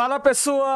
Fala pessoal,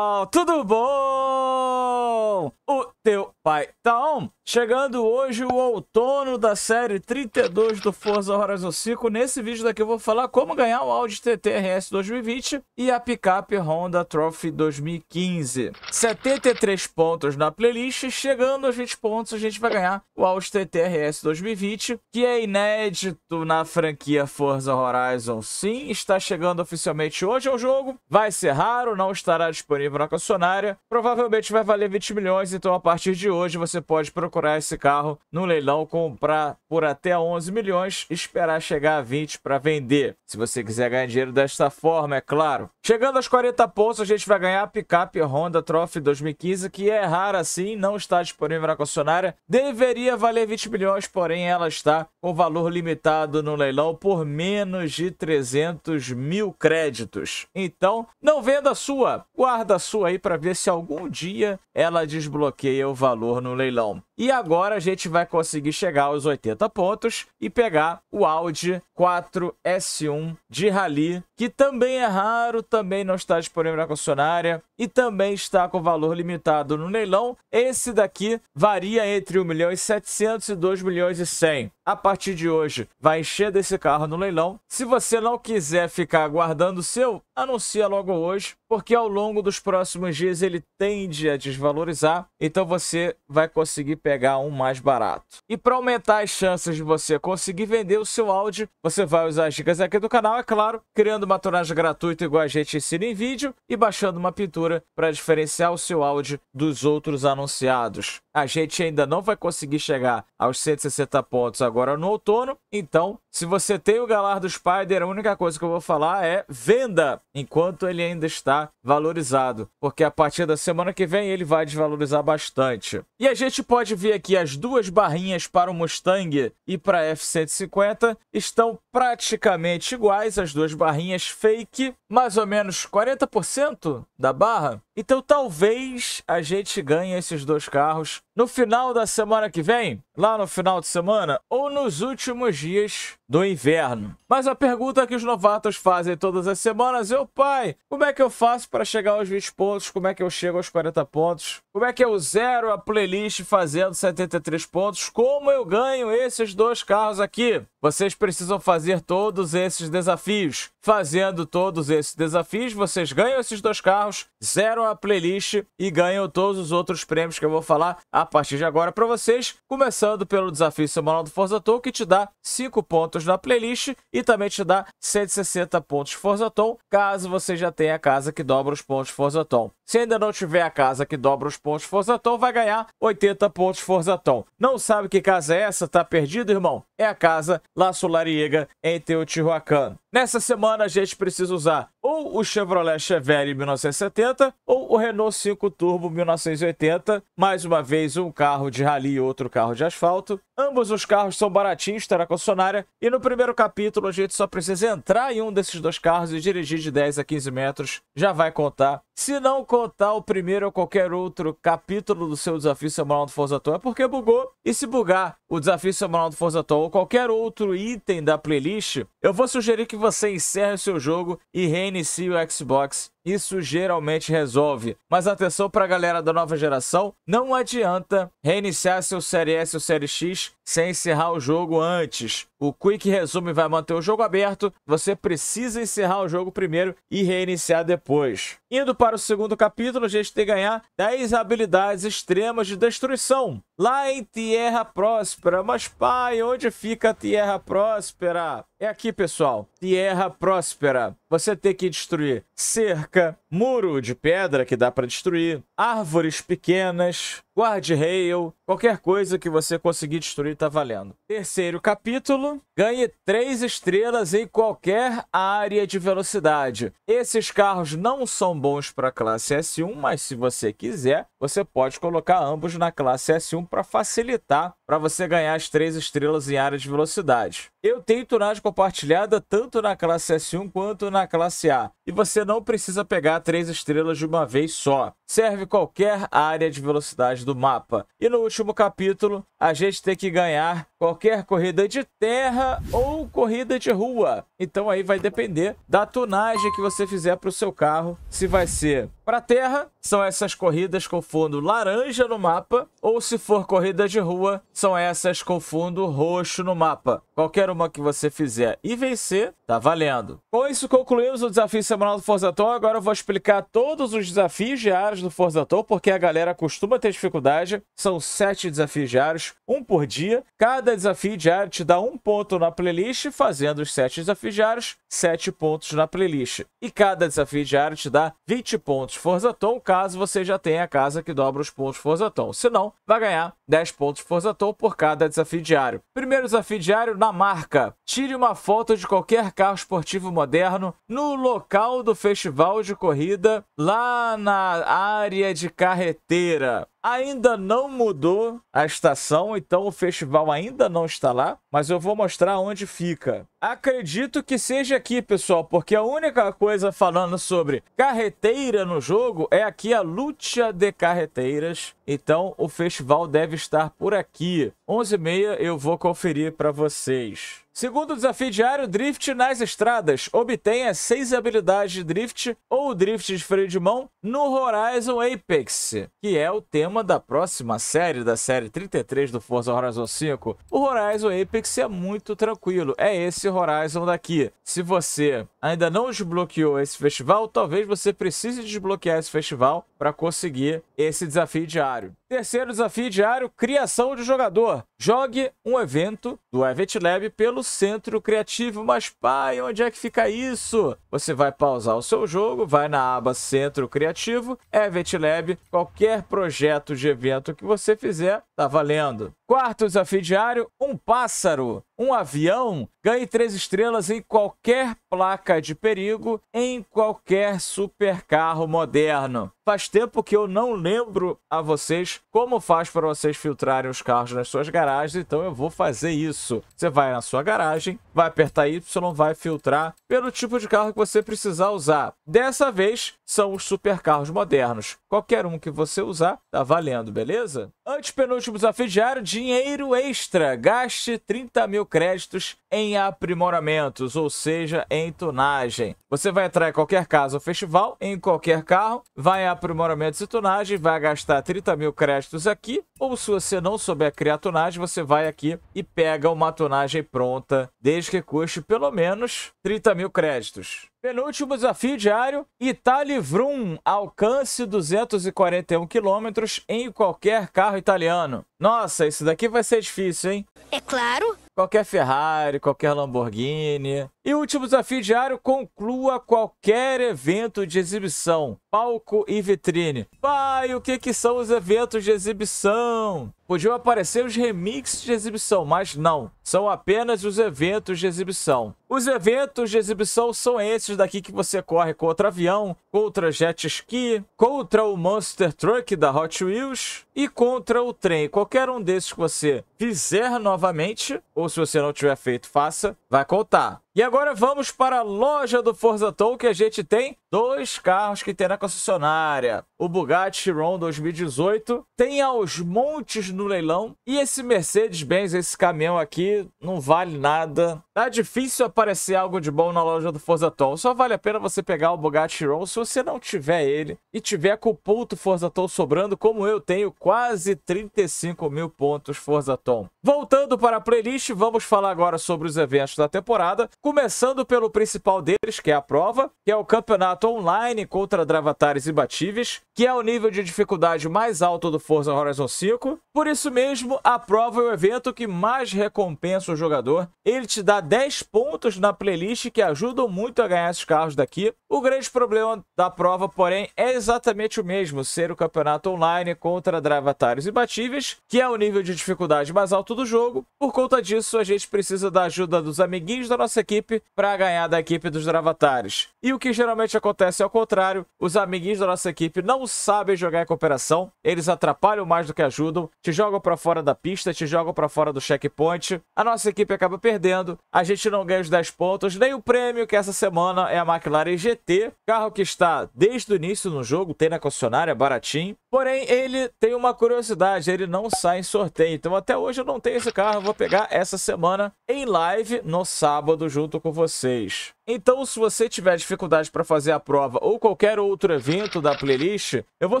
tudo bom? O teu pai on? Chegando hoje o outono da série 32 do Forza Horizon 5. Nesse vídeo daqui eu vou falar como ganhar o Audi TT RS 2020 e a picape Honda Trophy 2015. 73 pontos na playlist, chegando aos 20 pontos a gente vai ganhar o Audi TT RS 2020, que é inédito na franquia Forza Horizon. Sim, está chegando oficialmente hoje ao jogo, vai ser raro, não estará disponível na concessionária, provavelmente vai valer 20 milhões, então a partir de hoje você pode procurar esse carro no leilão, comprar por até 11 milhões, esperar chegar a 20 para vender. Se você quiser ganhar dinheiro desta forma, é claro. Chegando aos 40 pontos, a gente vai ganhar a picape Honda Trophy 2015, que é rara sim, não está disponível na concessionária. Deveria valer 20 milhões, porém ela está com valor limitado no leilão por menos de 300 mil créditos. Então, não venda a sua, guarda a sua aí para ver se algum dia ela desbloqueia o valor no leilão. E agora a gente vai conseguir chegar aos 80 pontos e pegar o Audi 4S1 de Rally, que também é raro, também não está disponível na concessionária e também está com valor limitado no leilão. Esse daqui varia entre 1 milhão e 700 e 2 milhões e 100. A partir de hoje, vai encher desse carro no leilão. Se você não quiser ficar guardando o seu, anuncia logo hoje, porque ao longo dos próximos dias ele tende a desvalorizar, então você vai conseguir pegar um mais barato. E para aumentar as chances de você conseguir vender o seu Audi, você vai usar as dicas aqui do canal, é claro, criando uma tonagem gratuita igual a gente ensina em vídeo e baixando uma pintura para diferenciar o seu Audi dos outros anunciados. A gente ainda não vai conseguir chegar aos 160 pontos agora no outono, então se você tem o Galar do Spider, a única coisa que eu vou falar é venda enquanto ele ainda está valorizado, porque a partir da semana que vem ele vai desvalorizar bastante. E a gente pode ver aqui as duas barrinhas para o Mustang e para a F-150 estão praticamente iguais, as duas barrinhas fake, mais ou menos 40% da barra. Então talvez a gente ganhe esses dois carros no final da semana que vem, lá no final de semana, ou nos últimos dias do inverno. Mas a pergunta que os novatos fazem todas as semanas é: pai, como é que eu faço para chegar aos 20 pontos? Como é que eu chego aos 40 pontos? Como é que eu zero a playlist fazendo 73 pontos? Como eu ganho esses dois carros aqui? Vocês precisam fazer todos esses desafios. Fazendo todos esses desafios, vocês ganham esses dois carros, zeram a playlist e ganham todos os outros prêmios que eu vou falar a partir de agora para vocês. Começando pelo desafio semanal do Forza Tour, que te dá 5 pontos na playlist e também te dá 160 pontos Forza Tom, caso você já tenha a casa que dobra os pontos Forza Tom. Se ainda não tiver a casa que dobra os pontos Forza Tom, vai ganhar 80 pontos Forza Tom. Não sabe que casa é essa? Tá perdido, irmão? É a casa La Solariega em Teotihuacan. Nessa semana a gente precisa usar ou o Chevrolet Chevelle 1970 ou o Renault 5 Turbo 1980. Mais uma vez, um carro de rally e outro carro de asfalto. Ambos os carros são baratinhos, terá concessionária. E no primeiro capítulo a gente só precisa entrar em um desses dois carros e dirigir de 10 a 15 metros. Já vai contar. Se não contar o primeiro ou qualquer outro capítulo do seu desafio semanal do Forza Tom, é porque bugou. E se bugar o desafio semanal do Forza Tom ou qualquer outro item da playlist, eu vou sugerir que você encerre o seu jogo e reinicie o Xbox. Isso geralmente resolve. Mas atenção para a galera da nova geração, não adianta reiniciar seu Série S ou Série X sem encerrar o jogo antes. O Quick Resume vai manter o jogo aberto, você precisa encerrar o jogo primeiro e reiniciar depois. Indo para o segundo capítulo, a gente tem que ganhar 10 habilidades extremas de destruição. Lá em Tierra Próspera. Mas pai, onde fica a Tierra Próspera? É aqui, pessoal. Tierra Próspera. Você tem que destruir cerca, muro de pedra que dá para destruir, árvores pequenas, guardrail, qualquer coisa que você conseguir destruir tá valendo. Terceiro capítulo, ganhe três estrelas em qualquer área de velocidade. Esses carros não são bons para classe S1, mas se você quiser, você pode colocar ambos na classe S1 para facilitar para você ganhar as três estrelas em área de velocidade. Eu tenho tunagem compartilhada tanto na classe S1 quanto na classe A. E você não precisa pegar três estrelas de uma vez só. Serve qualquer área de velocidade do mapa. E no último capítulo, a gente tem que ganhar qualquer corrida de terra ou corrida de rua. Então aí vai depender da tunagem que você fizer para o seu carro, se vai ser para terra, são essas corridas com fundo laranja no mapa, ou se for corrida de rua, são essas com fundo roxo no mapa. Qualquer uma que você fizer e vencer, tá valendo. Com isso, concluímos o desafio semanal do Forzaton. Agora eu vou explicar todos os desafios diários do Forzaton, porque a galera costuma ter dificuldade. São sete desafios diários, um por dia. Cada desafio diário te dá um ponto na playlist, fazendo os sete desafios diários, sete pontos na playlist. E cada desafio diário te dá 20 pontos Forzaton, caso você já tenha a casa que dobra os pontos Forzaton. Se não, vai ganhar 10 pontos Forzaton por cada desafio diário. Primeiro desafio diário na marca. Tire uma foto de qualquer carro esportivo moderno no local do festival de corrida, lá na área de carreteira. Ainda não mudou a estação, então o festival ainda não está lá, mas eu vou mostrar onde fica. Acredito que seja aqui, pessoal, porque a única coisa falando sobre carreteira no jogo é aqui a Lucha de Carreteiras. Então o festival deve estar por aqui. 11h30 eu vou conferir para vocês. Segundo desafio diário, drift nas estradas. Obtenha seis habilidades de drift ou drift de freio de mão no Horizon Apex, que é o tema da próxima série, da série 33 do Forza Horizon 5. O Horizon Apex é muito tranquilo, é esse Horizon daqui. Se você ainda não desbloqueou esse festival, talvez você precise desbloquear esse festival para conseguir esse desafio diário. Terceiro desafio diário, criação de jogador. Jogue um evento do Event Lab pelo Centro Criativo. Mas pai, onde é que fica isso? Você vai pausar o seu jogo, vai na aba Centro Criativo, Event Lab, qualquer projeto de evento que você fizer, tá valendo. Quarto desafio diário, um pássaro, um avião, ganhe três estrelas em qualquer placa de perigo, em qualquer supercarro moderno. Faz tempo que eu não lembro a vocês como faz para vocês filtrarem os carros nas suas garagens, então eu vou fazer isso. Você vai na sua garagem, vai apertar Y, vai filtrar pelo tipo de carro que você precisar usar. Dessa vez, são os supercarros modernos. Qualquer um que você usar, tá valendo, beleza? Antepenúltimo desafio diário, dinheiro extra. Gaste 30 mil créditos em aprimoramentos, ou seja, em tunagem. Você vai entrar em qualquer casa ou festival, em qualquer carro, vai em aprimoramentos e tunagem, vai gastar 30 mil créditos aqui, ou se você não souber criar tunagem, você vai aqui e pega uma tunagem pronta, desde que custe pelo menos 30 mil créditos. Penúltimo desafio diário, Itali Vrum, alcance 241 km em qualquer carro italiano. Nossa, isso daqui vai ser difícil, hein? É claro. Qualquer Ferrari, qualquer Lamborghini. E o último desafio diário, conclua qualquer evento de exibição, palco e vitrine. Pai, o que, que são os eventos de exibição? Podiam aparecer os remixes de exibição, mas não. São apenas os eventos de exibição. Os eventos de exibição são esses daqui que você corre contra avião, contra jet ski, contra o Monster Truck da Hot Wheels e contra o trem. Qualquer um desses que você fizer novamente, ou se você não tiver feito, faça, vai contar. E agora vamos para a loja do Forza Tom, que a gente tem dois carros que tem na concessionária. O Bugatti Chiron 2018 tem aos montes no leilão. E esse Mercedes-Benz, esse caminhão aqui, não vale nada. Tá difícil aparecer algo de bom na loja do Forza Tom. Só vale a pena você pegar o Bugatti Chiron se você não tiver ele e tiver com o ponto Forza Tom sobrando, como eu tenho quase 35 mil pontos Forza Tom. Voltando para a playlist, vamos falar agora sobre os eventos da temporada. Começando pelo principal deles, que é a prova, que é o campeonato online contra Dravatares imbatíveis, que é o nível de dificuldade mais alto do Forza Horizon 5. Por isso mesmo, a prova é o evento que mais recompensa o jogador. Ele te dá 10 pontos na playlist que ajudam muito a ganhar esses carros daqui. O grande problema da prova, porém, é exatamente o mesmo, ser o campeonato online contra Dravatares imbatíveis, que é o nível de dificuldade mais alto do jogo. Por conta disso, a gente precisa da ajuda dos amiguinhos da nossa equipe equipe para ganhar da equipe dos Dravatares. E o que geralmente acontece é ao contrário, os amiguinhos da nossa equipe não sabem jogar em cooperação, eles atrapalham mais do que ajudam, te jogam para fora da pista, te jogam para fora do checkpoint, a nossa equipe acaba perdendo, a gente não ganha os 10 pontos, nem o prêmio que essa semana é a McLaren GT, carro que está desde o início no jogo, tem na concessionária, baratinho, porém ele tem uma curiosidade, ele não sai em sorteio, então até hoje eu não tenho esse carro, vou pegar essa semana em live no sábado junto com vocês. Então, se você tiver dificuldade para fazer a prova ou qualquer outro evento da playlist, eu vou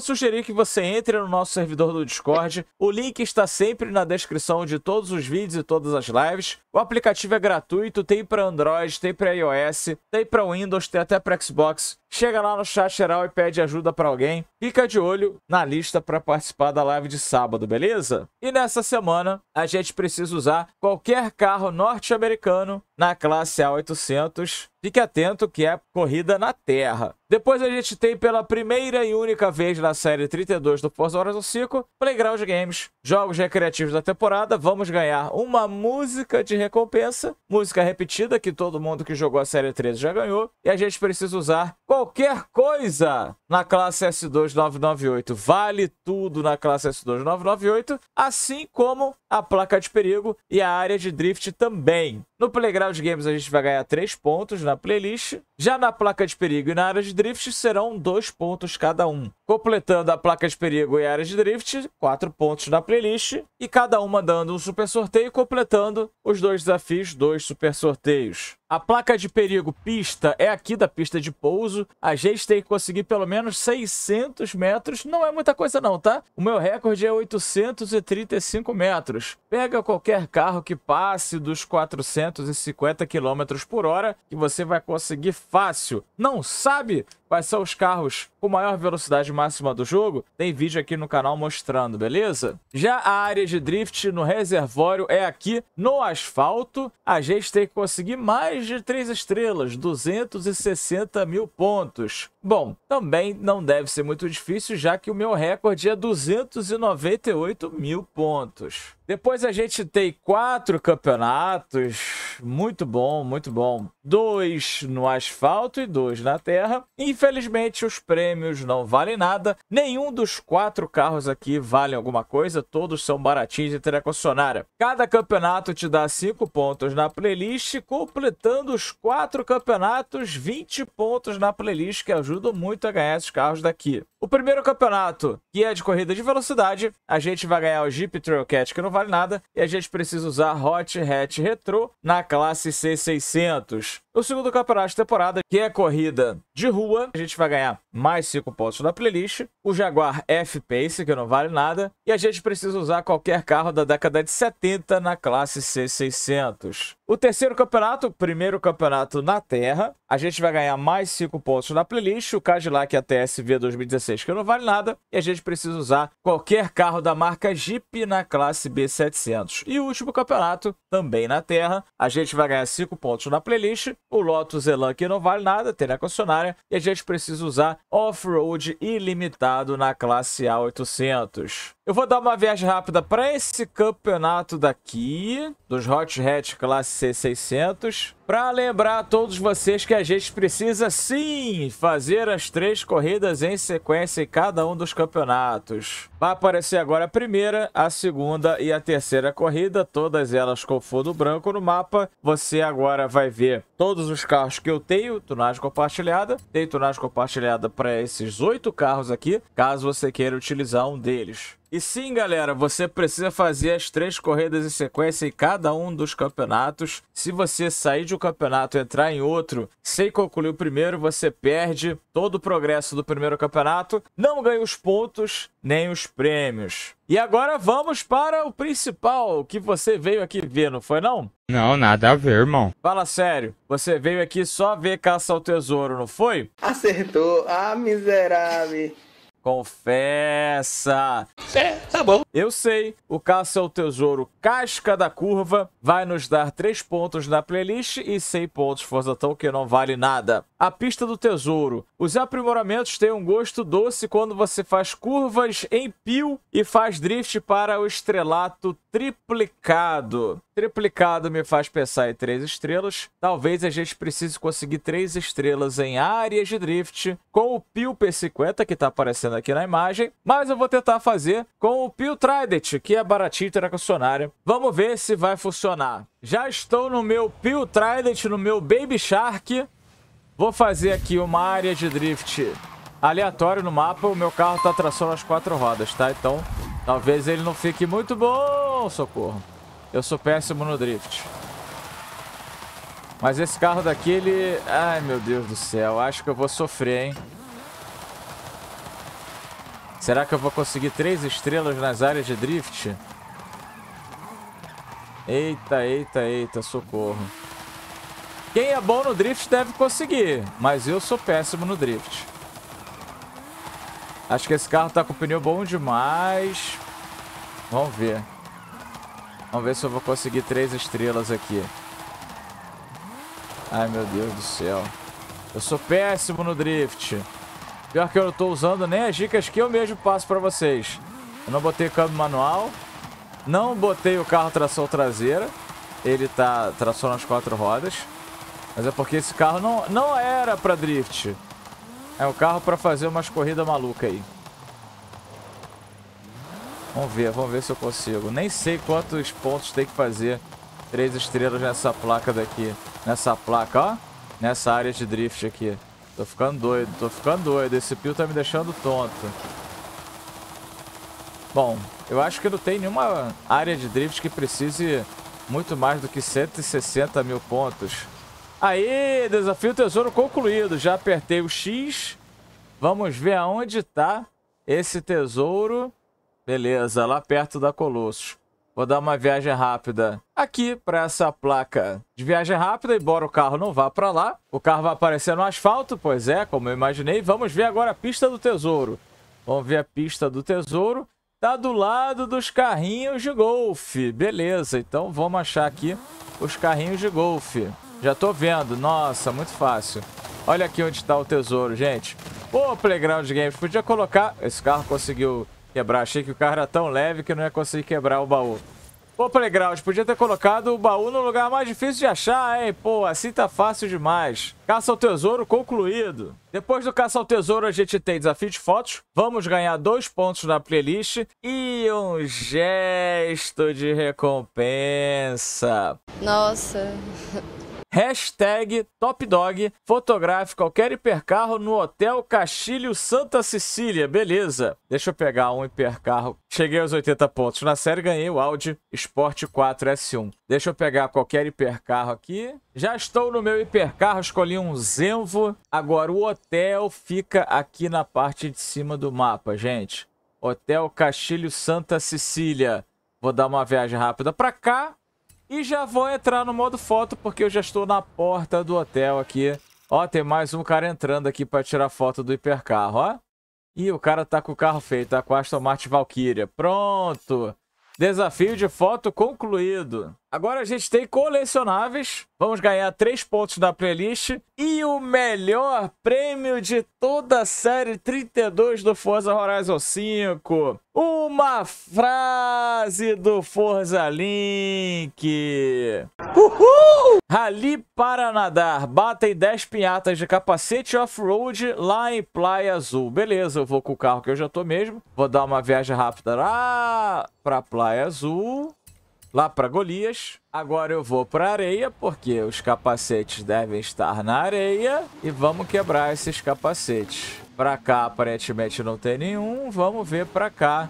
sugerir que você entre no nosso servidor do Discord. O link está sempre na descrição de todos os vídeos e todas as lives. O aplicativo é gratuito, tem para Android, tem para iOS, tem para Windows, tem até para Xbox. Chega lá no chat geral e pede ajuda para alguém. Fica de olho na lista para participar da live de sábado, beleza? E nessa semana, a gente precisa usar qualquer carro norte-americano na classe A800 Fique atento que é corrida na terra. Depois a gente tem pela primeira e única vez na série 32 do Forza Horizon 5, Playground Games, jogos recreativos da temporada. Vamos ganhar uma música de recompensa, música repetida que todo mundo que jogou a série 13 já ganhou, e a gente precisa usar qualquer coisa na classe S2 998. Vale tudo na classe S2 998, assim como a placa de perigo e a área de drift também. No Playground Games a gente vai ganhar 3 pontos na playlist. Já na placa de perigo e na área de drift serão 2 pontos cada um. Completando a placa de perigo e a área de drift, 4 pontos na playlist. E cada uma dando um super sorteio, completando os dois desafios, dois super sorteios. A placa de perigo pista é aqui da pista de pouso. A gente tem que conseguir pelo menos 600 metros. Não é muita coisa não, tá? O meu recorde é 835 metros. Pega qualquer carro que passe dos 450 km por hora que você vai conseguir fácil. Não sabe? Quais são os carros com maior velocidade máxima do jogo, tem vídeo aqui no canal mostrando, beleza? Já a área de drift no reservório é aqui no asfalto. A gente tem que conseguir mais de 3 estrelas, 260 mil pontos. Bom, também não deve ser muito difícil, já que o meu recorde é 298 mil pontos. Depois a gente tem quatro campeonatos, muito bom, muito bom. Dois no asfalto e dois na terra. Infelizmente, os prêmios não valem nada. Nenhum dos quatro carros aqui vale alguma coisa, todos são baratinhos de ter a concessionária. Cada campeonato te dá cinco pontos na playlist, completando os quatro campeonatos, 20 pontos na playlist, que ajudam muito a ganhar esses carros daqui. O primeiro campeonato, que é de corrida de velocidade, a gente vai ganhar o Jeep Trailcat, que não vale nada, e a gente precisa usar Hot Hatch Retro na classe C600. O segundo campeonato de temporada, que é corrida de rua, a gente vai ganhar mais 5 pontos na playlist. O Jaguar F-Pace, que não vale nada. E a gente precisa usar qualquer carro da década de 70 na classe C600. O terceiro campeonato, primeiro campeonato na Terra, a gente vai ganhar mais 5 pontos na playlist. O Cadillac ATS-V 2016, que não vale nada. E a gente precisa usar qualquer carro da marca Jeep na classe B700. E o último campeonato, também na Terra, a gente vai ganhar 5 pontos na playlist o Lotus Elan que não vale nada, tem na concessionária, e a gente precisa usar off-road ilimitado na classe A800. Eu vou dar uma viagem rápida para esse campeonato daqui, dos Hot Hatch classe C600, para lembrar a todos vocês que a gente precisa sim fazer as três corridas em sequência em cada um dos campeonatos. Vai aparecer agora a primeira, a segunda e a terceira corrida, todas elas com fundo branco no mapa. Você agora vai ver todos os carros que eu tenho, tunagem compartilhada. Tem tunagem compartilhada para esses oito carros aqui, caso você queira utilizar um deles. E sim, galera, você precisa fazer as três corridas em sequência em cada um dos campeonatos. Se você sair de um campeonato e entrar em outro sem concluir o primeiro, você perde todo o progresso do primeiro campeonato, não ganha os pontos nem os prêmios. E agora vamos para o principal que você veio aqui ver, não foi não? Não, nada a ver, irmão. Fala sério, você veio aqui só ver caça ao tesouro, não foi? Acertou, ah, miserável. Confessa! É, tá bom. Eu sei, o Caça ao Tesouro Casca da Curva vai nos dar 3 pontos na playlist e 100 pontos Forzatão, que não vale nada. A Pista do Tesouro. Os aprimoramentos têm um gosto doce quando você faz curvas em pio e faz drift para o estrelato triplicado. Triplicado me faz pensar em 3 estrelas. Talvez a gente precise conseguir 3 estrelas em áreas de drift com o Pio P50, que está aparecendo aqui na imagem. Mas eu vou tentar fazer com o Pio Trident, que é baratinho, tracionário. Vamos ver se vai funcionar. Já estou no meu Pio Trident, no meu Baby Shark. Vou fazer aqui uma área de drift aleatório no mapa. O meu carro está tração nas quatro rodas, tá? Então, talvez ele não fique muito bom, socorro. Eu sou péssimo no drift. Mas esse carro daqui, ele... Ai, meu Deus do céu. Acho que eu vou sofrer, hein? Será que eu vou conseguir três estrelas nas áreas de drift? Eita, eita, eita, socorro. Quem é bom no drift deve conseguir, mas eu sou péssimo no drift. Acho que esse carro tá com o pneu bom demais. Vamos ver. Vamos ver se eu vou conseguir três estrelas aqui. Ai, meu Deus do céu. Eu sou péssimo no drift. Pior que eu não tô usando nem as dicas que eu mesmo passo pra vocês. Eu não botei câmbio manual. Não botei o carro tração traseira. Ele tá tração nas quatro rodas. Mas é porque esse carro não, não era pra drift. É um carro pra fazer umas corridas malucas aí. Vamos ver, vamos ver se eu consigo. Nem sei quantos pontos tem que fazer. Três estrelas nessa placa daqui. Nessa placa, ó. Nessa área de drift aqui. Tô ficando doido, tô ficando doido. Esse pio tá me deixando tonto. Bom, eu acho que não tem nenhuma área de drift que precise muito mais do que 160 mil pontos. Aí, desafio tesouro concluído. Já apertei o X. Vamos ver aonde tá esse tesouro. Beleza, lá perto da Colossus. Vou dar uma viagem rápida aqui para essa placa de viagem rápida, embora o carro não vá para lá. O carro vai aparecer no asfalto, pois é, como eu imaginei. Vamos ver agora a pista do tesouro. Vamos ver a pista do tesouro. Tá do lado dos carrinhos de golfe. Beleza, então vamos achar aqui os carrinhos de golfe. Já tô vendo. Nossa, muito fácil. Olha aqui onde está o tesouro, gente. Pô, Playground Games, podia colocar... Esse carro conseguiu quebrar. Achei que o carro era tão leve que não ia conseguir quebrar o baú. Pô, Playground, podia ter colocado o baú no lugar mais difícil de achar, hein? Pô, assim tá fácil demais. Caça ao tesouro concluído. Depois do caça ao tesouro, a gente tem desafio de fotos. Vamos ganhar dois pontos na playlist e um gesto de recompensa. Nossa. Hashtag TopDog fotografe qualquer hipercarro no Hotel Castilho Santa Cecília. Beleza. Deixa eu pegar um hipercarro. Cheguei aos 80 pontos. Na série ganhei o Audi Sport 4 S1. Deixa eu pegar qualquer hipercarro aqui. Já estou no meu hipercarro, escolhi um Zenvo. Agora o hotel fica aqui na parte de cima do mapa, gente. Hotel Castilho Santa Cecília. Vou dar uma viagem rápida para cá. E já vou entrar no modo foto, porque eu já estou na porta do hotel aqui. Ó, tem mais um cara entrando aqui para tirar foto do hipercarro, ó. E o cara tá com o carro feito, tá com a Aston Martin Valkyria. Pronto! Desafio de foto concluído. Agora a gente tem colecionáveis. Vamos ganhar 3 pontos na playlist. E o melhor prêmio de toda a série 32 do Forza Horizon 5. Uma frase do Forza Link. Uhul! Rally para nadar. Batem 10 pinhatas de capacete off-road lá em Praia Azul. Beleza, eu vou com o carro que eu já tô mesmo. Vou dar uma viagem rápida lá pra Praia Azul lá para Golias. Agora eu vou para areia, porque os capacetes devem estar na areia. E vamos quebrar esses capacetes. Para cá, aparentemente, não tem nenhum. Vamos ver para cá,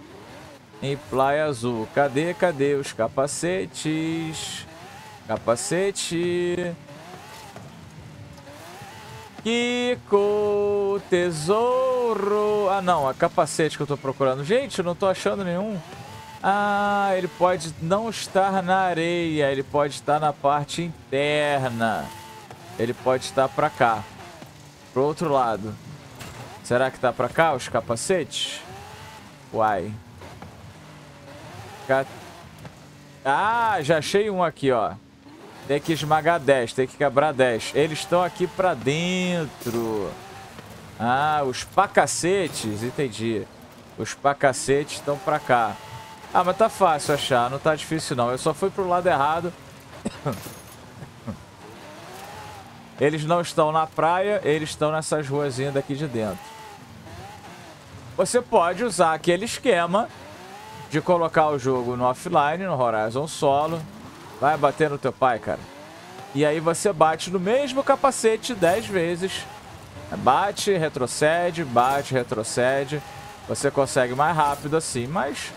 em Praia Azul. Cadê, cadê os capacetes? Capacete... Kiko, tesouro... Ah, não, é capacete que eu tô procurando. Gente, eu não tô achando nenhum. Ah, ele pode não estar na areia, ele pode estar na parte interna. Ele pode estar para cá, pro outro lado. Será que tá pra cá os capacetes? Uai. Ah, já achei um aqui, ó. Tem que esmagar 10, tem que quebrar 10. Eles estão aqui pra dentro. Ah, os pacacetes, entendi. Os pacacetes estão pra cá. Ah, mas tá fácil achar, não tá difícil não. Eu só fui pro lado errado. Eles não estão na praia, eles estão nessas ruazinhas daqui de dentro. Você pode usar aquele esquema de colocar o jogo no offline, no Horizon Solo. Vai bater no teu pai, cara. E aí você bate no mesmo capacete 10 vezes. Bate, retrocede, bate, retrocede. Você consegue mais rápido assim, mas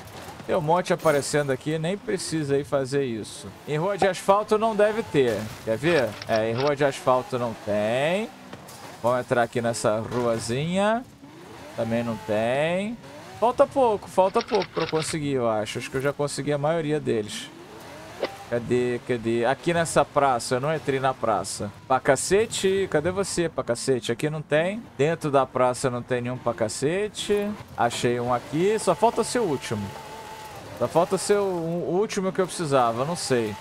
tem um monte aparecendo aqui, nem precisa aí fazer isso. Em rua de asfalto não deve ter. Quer ver? É, em rua de asfalto não tem. Vamos entrar aqui nessa ruazinha. Também não tem. Falta pouco, falta pouco pra eu conseguir, eu acho. Acho que eu já consegui a maioria deles. Cadê, cadê? Aqui nessa praça, eu não entrei na praça. Pacacete, cadê você, pacacete? Aqui não tem. Dentro da praça não tem nenhum pacacete. Achei um aqui, só falta ser o último. Só falta ser o, o último que eu precisava, não sei.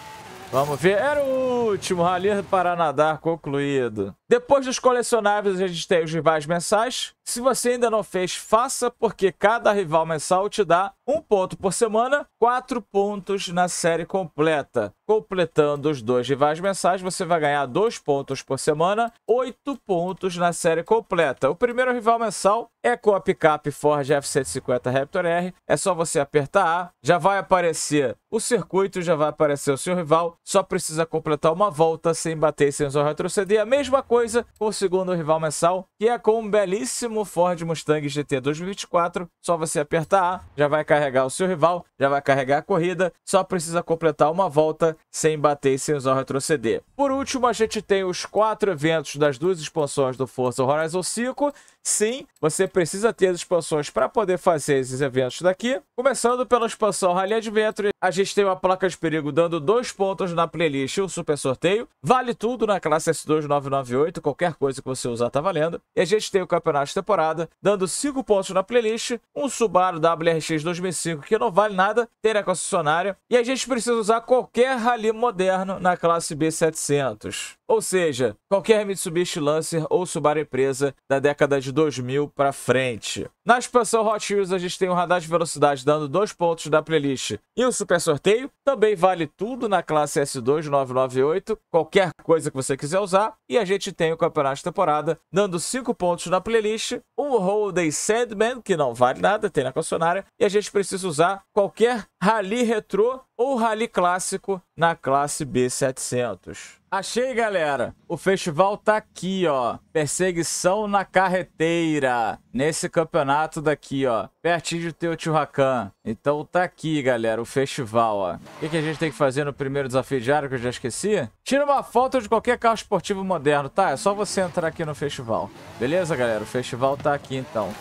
Vamos ver. Era o último Rally para nadar concluído. Depois dos colecionáveis, a gente tem os rivais mensais. Se você ainda não fez, faça, porque cada rival mensal te dá um ponto por semana, quatro pontos na série completa. Completando os dois rivais mensais, você vai ganhar dois pontos por semana, oito pontos na série completa. O primeiro rival mensal é com a picape Ford F-150 Raptor R. É só você apertar A, já vai aparecer o circuito, já vai aparecer o seu rival. Só precisa completar uma volta sem bater sem retroceder. A mesma coisa com o segundo rival mensal, que é com um belíssimo belíssimo Ford Mustang GT 2024. Só você apertar A, já vai carregar o seu rival, já vai carregar a corrida. Só precisa completar uma volta sem bater e sem usar o retroceder. Por último, a gente tem os quatro eventos das duas expansões do Forza Horizon 5. Sim, você precisa ter as expansões para poder fazer esses eventos daqui. Começando pela expansão Rally Adventure, a gente tem uma placa de perigo dando dois pontos na playlist um super sorteio. Vale tudo na classe S2998, qualquer coisa que você usar tá valendo. E a gente tem o campeonato de temporada, dando cinco pontos na playlist, um Subaru WRX 2005 que não vale nada, tem na concessionária. E a gente precisa usar qualquer rally moderno na classe B700. Ou seja, qualquer Mitsubishi Lancer ou Subaru Empresa da década de 2000 para frente. Na expansão Hot Wheels, a gente tem o radar de velocidade dando dois pontos da playlist e o super sorteio. Também vale tudo na classe S2 998, qualquer coisa que você quiser usar. E a gente tem o campeonato de temporada dando cinco pontos na playlist, um Holden Sandman, que não vale nada, tem na concessionária. E a gente precisa usar qualquer Rally Retro ou Rally Clássico na classe B700. Achei, galera. O festival tá aqui, ó. Perseguição na carreteira. Nesse campeonato daqui, ó. Pertinho do Teotihuacan. Então tá aqui, galera, o festival, ó. O que, que a gente tem que fazer no primeiro desafio diário que eu já esqueci? Tira uma foto de qualquer carro esportivo moderno, tá? É só você entrar aqui no festival. Beleza, galera? O festival tá aqui, então.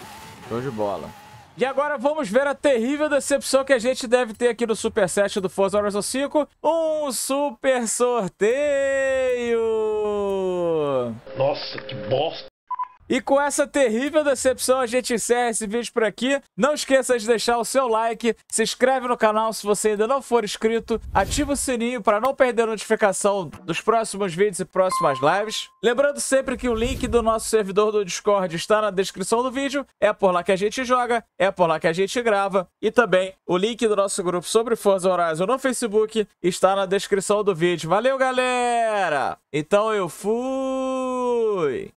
Show de bola. E agora vamos ver a terrível decepção que a gente deve ter aqui no Super Set do Forza Horizon 5. Um super sorteio! Nossa, que bosta! E com essa terrível decepção, a gente encerra esse vídeo por aqui. Não esqueça de deixar o seu like, se inscreve no canal se você ainda não for inscrito, ativa o sininho para não perder a notificação dos próximos vídeos e próximas lives. Lembrando sempre que o link do nosso servidor do Discord está na descrição do vídeo, é por lá que a gente joga, é por lá que a gente grava. E também o link do nosso grupo sobre Forza Horizon no Facebook está na descrição do vídeo. Valeu, galera! Então eu fui!